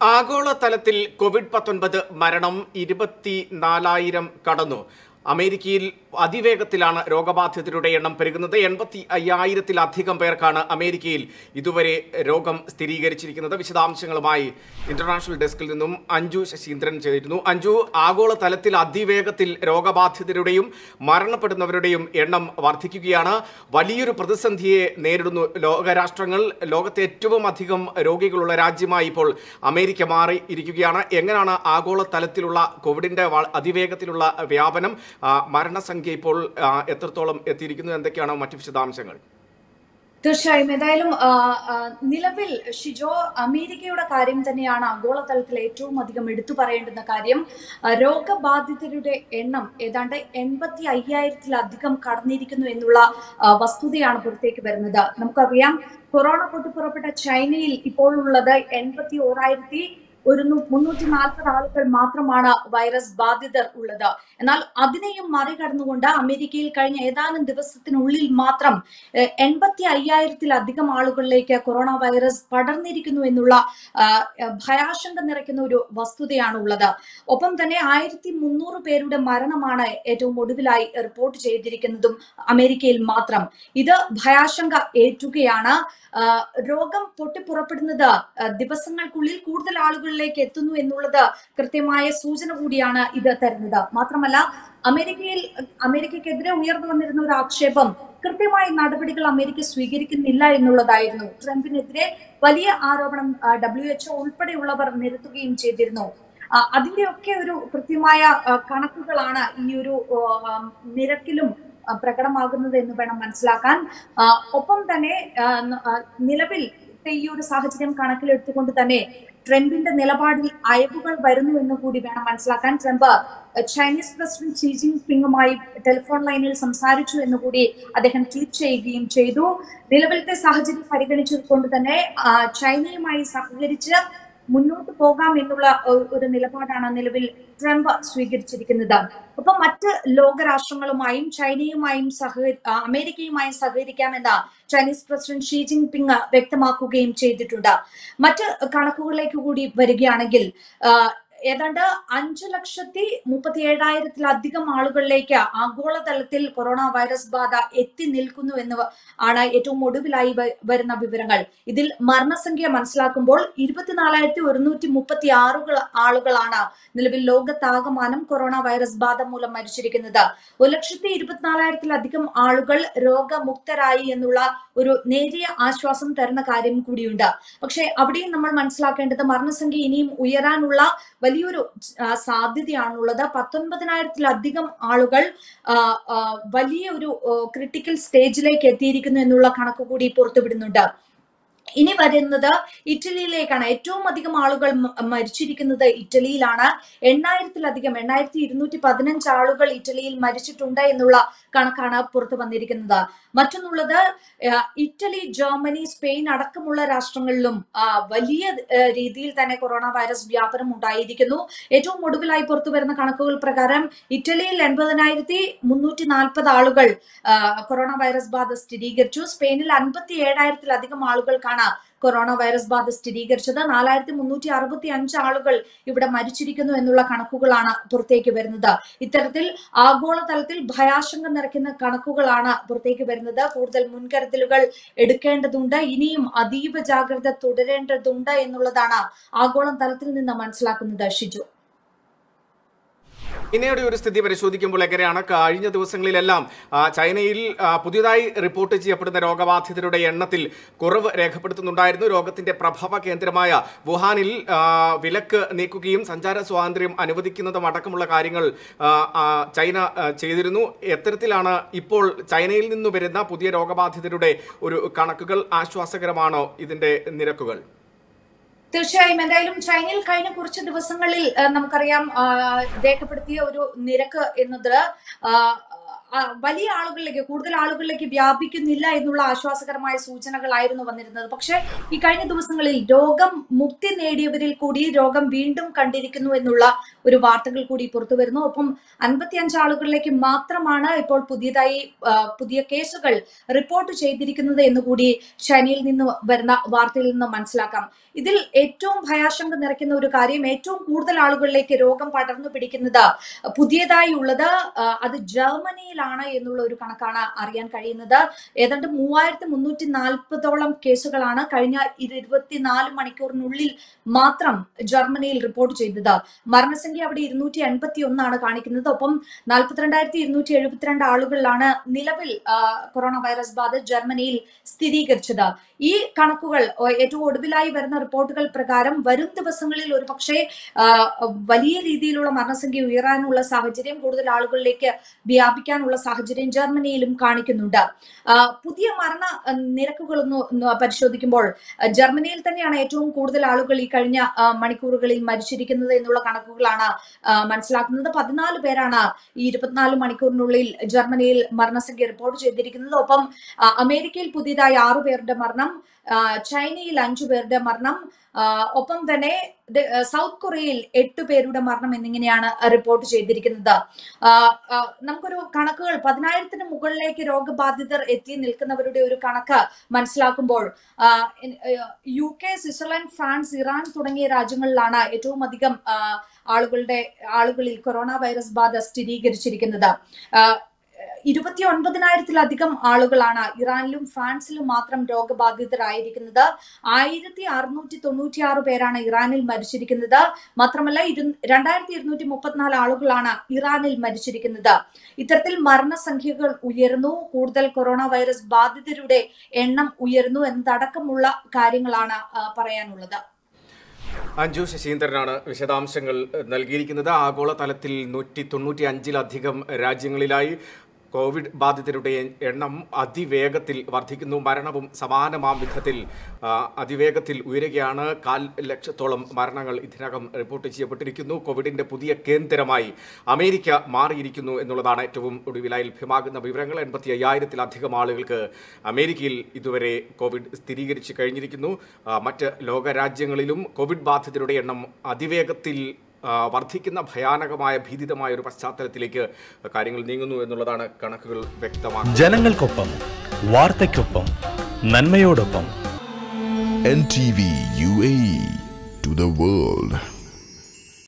ആഗോളതലത്തിൽ കോവിഡ് പത്തൊൻപത് മരണം ഇരുപത്തി നാലായിരം കടന്നു. അമേരിക്കയിൽ അതിവേഗത്തിലാണ് രോഗബാധിതരുടെ എണ്ണം പെരുകുന്നത്. എൺപത്തി അയ്യായിരത്തിലധികം പേർക്കാണ് അമേരിക്കയിൽ ഇതുവരെ രോഗം സ്ഥിരീകരിച്ചിരിക്കുന്നത്. വിശദാംശങ്ങളുമായി ഇന്റർനാഷണൽ ഡെസ്കിൽ നിന്നും അഞ്ജു ശശീന്ദ്രൻ ചേരുന്നു. അഞ്ജു ആഗോളതലത്തിൽ അതിവേഗത്തിൽ രോഗബാധിതരുടെയും മരണപ്പെടുന്നവരുടെയും എണ്ണം വർദ്ധിക്കുകയാണ്. വലിയൊരു പ്രതിസന്ധിയെ നേരിടുന്നു ലോകരാഷ്ട്രങ്ങൾ. ലോകത്തെ ഏറ്റവും അധികം രോഗികളുള്ള രാജ്യമായി ഇപ്പോൾ അമേരിക്ക മാറി ഇരിക്കുകയാണ് എങ്ങനെയാണ് ആഗോളതലത്തിലുള്ള കോവിഡിന്റെ വ- അതിവേഗത്തിലുള്ള വ്യാപനം? മരണസംഖ്യ ഇപ്പോൾ എത്രത്തോളം എത്തിയിരിക്കുന്നു? എന്തൊക്കെയാണ് മറ്റു വിശദാംശങ്ങൾ? തീർച്ചയായും. ഏതായാലും നിലവിൽ ഷിജോ അമേരിക്കയുടെ കാര്യം തന്നെയാണ് ആഗോളതലത്തിൽ ഏറ്റവും അധികം എടുത്തു പറയേണ്ടുന്ന കാര്യം. രോഗബാധിതരുടെ എണ്ണം ഏതാണ്ട് എൺപത്തി അയ്യായിരത്തിലധികം കടന്നിരിക്കുന്നു എന്നുള്ള വസ്തുതയാണ് പുറത്തേക്ക് വരുന്നത്. നമുക്കറിയാം കൊറോണ പൊട്ടിപ്പുറപ്പെട്ട ചൈനയിൽ ഇപ്പോൾ ഉള്ളത് എൺപത്തി ഓരായിരത്തി ഒരു മുന്നൂറ്റി നാൽപ്പത് ആളുകൾ മാത്രമാണ് വൈറസ് ബാധിതർ ഉള്ളത്. എന്നാൽ അതിനെയും മറികടന്നുകൊണ്ട് അമേരിക്കയിൽ കഴിഞ്ഞ ഏതാനും ദിവസത്തിനുള്ളിൽ മാത്രം എൺപത്തി അയ്യായിരത്തിലധികം ആളുകളിലേക്ക് കൊറോണ വൈറസ് പടർന്നിരിക്കുന്നു എന്നുള്ള ഭയാശങ്ക നിറയ്ക്കുന്ന ഒരു വസ്തുതയാണ് ഉള്ളത്. ഒപ്പം തന്നെ ആയിരത്തി മുന്നൂറ് പേരുടെ മരണമാണ് ഏറ്റവും ഒടുവിലായി റിപ്പോർട്ട് ചെയ്തിരിക്കുന്നതും അമേരിക്കയിൽ മാത്രം. ഇത് ഭയാശങ്ക ഏറ്റുകയാണ്. രോഗം പൊട്ടിപ്പുറപ്പെടുന്നത് ദിവസങ്ങൾക്കുള്ളിൽ കൂടുതൽ ആളുകളിലേക്ക് എത്തുന്നു എന്നുള്ളത് കൃത്യമായ സൂചന കൂടിയാണ് ഇത് തരുന്നത്. മാത്രമല്ല അമേരിക്കയിൽ അമേരിക്കക്കെതിരെ ഉയർന്നു വന്നിരുന്ന ഒരു ആക്ഷേപം കൃത്യമായ നടപടികൾ അമേരിക്ക സ്വീകരിക്കുന്നില്ല എന്നുള്ളതായിരുന്നു. ട്രംപിനെതിരെ വലിയ ആരോപണം ഡബ്ല്യു എച്ച്ഒ ഉൾപ്പെടെയുള്ളവർ നിരത്തുകയും ചെയ്തിരുന്നു. അതിന്റെയൊക്കെ ഒരു കൃത്യമായ കണക്കുകളാണ് ഈ ഒരു നിരക്കിലും പ്രകടമാകുന്നത് എന്ന് വേണം മനസ്സിലാക്കാൻ. ഒപ്പം തന്നെ നിലവിൽ ഈ ഒരു സാഹചര്യം കണക്കിലെടുത്തുകൊണ്ട് തന്നെ ട്രംപിന്റെ നിലപാടിൽ അയവുകൾ വരുന്നു എന്ന് കൂടി വേണം മനസ്സിലാക്കാൻ. ട്രംപ് ചൈനീസ് പ്രസിഡന്റ് ഷീ പിങ്ങുമായി ടെലിഫോൺ ലൈനിൽ സംസാരിച്ചു എന്ന് കൂടി അദ്ദേഹം ട്വീറ്റ് ചെയ്യുകയും ചെയ്തു. നിലവിലത്തെ സാഹചര്യം പരിഗണിച്ചത് കൊണ്ട് തന്നെ ചൈനയുമായി സഹകരിച്ച് മുന്നോട്ട് പോകാം എന്നുള്ള ഒരു നിലപാടാണ് നിലവിൽ ട്രംപ് സ്വീകരിച്ചിരിക്കുന്നത്. ഒപ്പം മറ്റ് ലോകരാഷ്ട്രങ്ങളുമായും ചൈനയുമായും സഹകരി അമേരിക്കയുമായും സഹകരിക്കാമെന്ന് Chinese president Xi Jinping വ്യക്തമാക്കുകയും ചെയ്തിട്ടുണ്ട്. മറ്റ് കണക്കുകളിലേക്ക് കൂടി വരികയാണെങ്കിൽ ഏതാണ്ട് അഞ്ചു ലക്ഷത്തി മുപ്പത്തി ഏഴായിരത്തിലധികം ആളുകളിലേക്ക് ആഗോളതലത്തിൽ കൊറോണ വൈറസ് ബാധ എത്തി നിൽക്കുന്നു എന്ന് ആണ് ഏറ്റവും ഒടുവിലായി വരുന്ന വിവരങ്ങൾ. ഇതിൽ മരണസംഖ്യ മനസ്സിലാക്കുമ്പോൾ ഇരുപത്തിനാലായിരത്തി ഒരുന്നൂറ്റി മുപ്പത്തി ആറുകൾ ആളുകളാണ് നിലവിൽ ലോകത്താകമാനം കൊറോണ വൈറസ് ബാധ മൂലം മരിച്ചിരിക്കുന്നത്. ഒരു ലക്ഷത്തി ഇരുപത്തിനാലായിരത്തിലധികം ആളുകൾ രോഗമുക്തരായി എന്നുള്ള ഒരു നേരിയ ആശ്വാസം തരുന്ന കാര്യം കൂടിയുണ്ട്. പക്ഷെ അവിടെയും നമ്മൾ മനസ്സിലാക്കേണ്ടത് മരണസംഖ്യ ഇനിയും ഉയരാനുള്ള വലിയൊരു സാധ്യതയാണുള്ളത്. പത്തൊൻപതിനായിരത്തിലധികം ആളുകൾ വലിയ ഒരു ക്രിട്ടിക്കൽ സ്റ്റേജിലേക്ക് എത്തിയിരിക്കുന്നു എന്നുള്ള കണക്ക് കൂടി പുറത്തുവിടുന്നുണ്ട്. ഇനി വരുന്നത് ഇറ്റലിയിലേക്കാണ്. ഏറ്റവും അധികം ആളുകൾ മരിച്ചിരിക്കുന്നത് ഇറ്റലിയിലാണ്. എണ്ണായിരത്തിലധികം എണ്ണായിരത്തി ഇരുന്നൂറ്റി പതിനഞ്ച് ആളുകൾ ഇറ്റലിയിൽ മരിച്ചിട്ടുണ്ട് എന്നുള്ള കണക്കാണ് പുറത്തു വന്നിരിക്കുന്നത്. മറ്റൊന്നുള്ളത് ഇറ്റലി ജർമ്മനി സ്പെയിൻ അടക്കമുള്ള രാഷ്ട്രങ്ങളിലും വലിയ രീതിയിൽ തന്നെ കൊറോണ വൈറസ് വ്യാപനം ഉണ്ടായിരിക്കുന്നു. ഏറ്റവും ഒടുവിലായി പുറത്തു വരുന്ന കണക്കുകൾ പ്രകാരം ഇറ്റലിയിൽ എൺപതിനായിരത്തി മുന്നൂറ്റി നാൽപ്പത് ആളുകൾ കൊറോണ വൈറസ് ബാധ സ്ഥിരീകരിച്ചു. സ്പെയിനിൽ അൻപത്തി ഏഴായിരത്തിലധികം ആളുകൾക്കാണ് കൊറോണ വൈറസ് ബാധ സ്ഥിരീകരിച്ചത്. നാലായിരത്തി മുന്നൂറ്റി അറുപത്തി അഞ്ച് ആളുകൾ ഇവിടെ മരിച്ചിരിക്കുന്നു എന്നുള്ള കണക്കുകളാണ് പുറത്തേക്ക് വരുന്നത്. ഇത്തരത്തിൽ ആഗോളതലത്തിൽ ഭയാശങ്ക നിറയ്ക്കുന്ന കണക്കുകളാണ് പുറത്തേക്ക് വരുന്നത്. കൂടുതൽ മുൻകരുതലുകൾ എടുക്കേണ്ടതുണ്ട്. ഇനിയും അതീവ ജാഗ്രത തുടരേണ്ടതുണ്ട് എന്നുള്ളതാണ് ആഗോള തലത്തിൽ നിന്ന് മനസ്സിലാക്കുന്നത് ഷിജു. ചൈനയുടെ ഒരു സ്ഥിതി പരിശോധിക്കുമ്പോൾ എങ്ങനെയാണ് കഴിഞ്ഞ ദിവസങ്ങളിലെല്ലാം ചൈനയിൽ പുതിയതായി റിപ്പോർട്ട് ചെയ്യപ്പെടുന്ന രോഗബാധിതരുടെ എണ്ണത്തിൽ കുറവ് രേഖപ്പെടുത്തുന്നുണ്ടായിരുന്നു. രോഗത്തിന്റെ പ്രഭവ കേന്ദ്രമായ വുഹാനിൽ വിലക്ക് നീക്കുകയും സഞ്ചാര സ്വാതന്ത്ര്യം അനുവദിക്കുന്നതും അടക്കമുള്ള കാര്യങ്ങൾ ചൈന ചെയ്തിരുന്നു. എത്തരത്തിലാണ് ഇപ്പോൾ ചൈനയിൽ നിന്ന് വരുന്ന പുതിയ രോഗബാധിതരുടെ ഒരു കണക്കുകൾ. ആശ്വാസകരമാണോ ഇതിന്റെ നിരക്കുകൾ? തീർച്ചയായും. എന്തായാലും ചൈനയിൽ കഴിഞ്ഞ കുറച്ച് ദിവസങ്ങളിൽ നമുക്കറിയാം രേഖപ്പെടുത്തിയ ഒരു നിരക്ക് എന്നത് വലിയ ആളുകളിലേക്ക് കൂടുതൽ ആളുകളിലേക്ക് വ്യാപിക്കുന്നില്ല എന്നുള്ള ആശ്വാസകരമായ സൂചനകളായിരുന്നു വന്നിരുന്നത്. പക്ഷേ ഈ കഴിഞ്ഞ ദിവസങ്ങളിൽ രോഗം മുക്തി നേടിയവരിൽ കൂടി രോഗം വീണ്ടും കണ്ടിരിക്കുന്നു എന്നുള്ള ഒരു വാർത്തകൾ കൂടി പുറത്തു വരുന്നു. ഒപ്പം അൻപത്തിയഞ്ച് ആളുകളിലേക്ക് മാത്രമാണ് ഇപ്പോൾ പുതിയതായി പുതിയ കേസുകൾ റിപ്പോർട്ട് ചെയ്തിരിക്കുന്നത് എന്ന് കൂടി ചൈനയിൽ നിന്ന് വരുന്ന വാർത്തയിൽ നിന്ന് മനസ്സിലാക്കാം. ഇതിൽ ഏറ്റവും ഭയാശങ്ക നിറയ്ക്കുന്ന ഒരു കാര്യം ഏറ്റവും കൂടുതൽ ആളുകളിലേക്ക് രോഗം പടർന്നു പിടിക്കുന്നത് പുതിയതായി ഉള്ളത് അത് ജർമ്മനിയിലാണ്. എന്നുള്ള ഒരു കണക്കാണ് അറിയാൻ കഴിയുന്നത്. ഏതാണ്ട് മൂവായിരത്തി മുന്നൂറ്റി നാൽപ്പതോളം കേസുകളാണ് കഴിഞ്ഞ ഇരുപത്തിനാല് മണിക്കൂറിനുള്ളിൽ മാത്രം ജർമ്മനിയിൽ റിപ്പോർട്ട് ചെയ്തത്. മരണസംഖ്യ അവിടെ ഇരുന്നൂറ്റി എൺപത്തി ഒന്നാണ് കാണിക്കുന്നത്. ഒപ്പം നാൽപ്പത്തിരണ്ടായിരത്തി ഇരുന്നൂറ്റി എഴുപത്തിരണ്ട് ആളുകളിലാണ് നിലവിൽ കൊറോണ വൈറസ് ബാധ ജർമ്മനിയിൽ സ്ഥിരീകരിച്ചത്. ഈ കണക്കുകൾ ഏറ്റവും ഒടുവിലായി വരുന്ന റിപ്പോർട്ടുകൾ പ്രകാരം വരും ദിവസങ്ങളിൽ ഒരു പക്ഷേ വലിയ രീതിയിലുള്ള മരണസംഖ്യ ഉയരാനുള്ള സാഹചര്യം കൂടുതൽ ആളുകളിലേക്ക് വ്യാപിക്കാനുള്ള സാഹചര്യം ജർമ്മനിയിലും കാണിക്കുന്നുണ്ട്. പുതിയ മരണ നിരക്കുകളൊന്ന് പരിശോധിക്കുമ്പോൾ ജർമ്മനിയിൽ തന്നെയാണ് ഏറ്റവും കൂടുതൽ ആളുകൾ ഈ കഴിഞ്ഞ മണിക്കൂറുകളിൽ മരിച്ചിരിക്കുന്നത് എന്നുള്ള കണക്കുകളാണ് മനസ്സിലാക്കുന്നത്. പതിനാല് പേരാണ് ഈ ഇരുപത്തിനാല് മണിക്കൂറിനുള്ളിൽ ജർമ്മനിയിൽ മരണസംഖ്യ റിപ്പോർട്ട് ചെയ്തിരിക്കുന്നത്. ഒപ്പം അമേരിക്കയിൽ പുതിയതായി ആറു പേരുടെ മരണം ചൈനയിൽ അഞ്ചു പേരുടെ മരണം ഒപ്പം തന്നെ സൗത്ത് കൊറിയയിൽ എട്ട് പേരുടെ മരണം എന്നിങ്ങനെയാണ് റിപ്പോർട്ട് ചെയ്തിരിക്കുന്നത്. നമുക്കൊരു കണക്കുകൾ പതിനായിരത്തിന് മുകളിലേക്ക് രോഗബാധിതർ എത്തി നിൽക്കുന്നവരുടെ ഒരു കണക്ക് മനസ്സിലാക്കുമ്പോൾ U K Switzerland France Iran തുടങ്ങിയ രാജ്യങ്ങളിലാണ് ഏറ്റവും അധികം ആളുകളുടെ ആളുകളിൽ കൊറോണ വൈറസ് ബാധ സ്ഥിരീകരിച്ചിരിക്കുന്നത്. ഇരുപത്തി ഒൻപതിനായിരത്തിലധികം ആളുകളാണ് ഇറാനിലും ഫ്രാൻസിലും മാത്രം രോഗബാധിതരായിരിക്കുന്നത്. ആയിരത്തി അറുന്നൂറ്റി തൊണ്ണൂറ്റി ആറ് പേരാണ് ഇറാനിൽ മരിച്ചിരിക്കുന്നത്. മാത്രമല്ല ഇരു രണ്ടായിരത്തി ഇരുന്നൂറ്റി മുപ്പത്തിനാല് ആളുകളാണ് ഇറാനിൽ മരിച്ചിരിക്കുന്നത്. ഇത്തരത്തിൽ മരണസംഖ്യകൾ ഉയർന്നു കൂടുതൽ കൊറോണ വൈറസ് ബാധിതരുടെ എണ്ണം ഉയർന്നു എന്നതടക്കമുള്ള കാര്യങ്ങളാണ് പറയാനുള്ളത്. അഞ്ജു ശശീന്ദ്രനാണ് വിശദാംശങ്ങൾ നൽകിയിരിക്കുന്നത്. ആഗോളതലത്തിൽ നൂറ്റി തൊണ്ണൂറ്റി അഞ്ചിലധികം രാജ്യങ്ങളിലായി കോവിഡ് ബാധിതരുടെ എണ്ണം അതിവേഗത്തിൽ വർദ്ധിക്കുന്നു. മരണവും സമാനമാം വിധത്തിൽ അതിവേഗത്തിൽ ഉയരുകയാണ്. കാൽ ലക്ഷത്തോളം മരണങ്ങൾ ഇതിനകം റിപ്പോർട്ട് ചെയ്യപ്പെട്ടിരിക്കുന്നു. കോവിഡിന്റെ പുതിയ കേന്ദ്രമായി അമേരിക്ക മാറിയിരിക്കുന്നു എന്നുള്ളതാണ് ഏറ്റവും ഒടുവിലായി ലഭ്യമാകുന്ന വിവരങ്ങൾ. എൺപത്തി അയ്യായിരത്തിലധികം ആളുകൾക്ക് അമേരിക്കയിൽ ഇതുവരെ കോവിഡ് സ്ഥിരീകരിച്ചു കഴിഞ്ഞിരിക്കുന്നു. മറ്റ് ലോകരാജ്യങ്ങളിലും കോവിഡ് ബാധിതരുടെ എണ്ണം അതിവേഗത്തിൽ വർദ്ധിക്കുന്ന ഭയാനകമായ ഭീതിതമായ ഒരു പശ്ചാത്തലത്തിലേക്ക് കാര്യങ്ങൾ നീങ്ങുന്നു എന്നുള്ളതാണ് കണക്കുകൾ വ്യക്തമാക്കുന്നത് ജനങ്ങൾക്കൊപ്പം വാർത്തയ്ക്കൊപ്പം നന്മയോടൊപ്പം N T V U A to the world.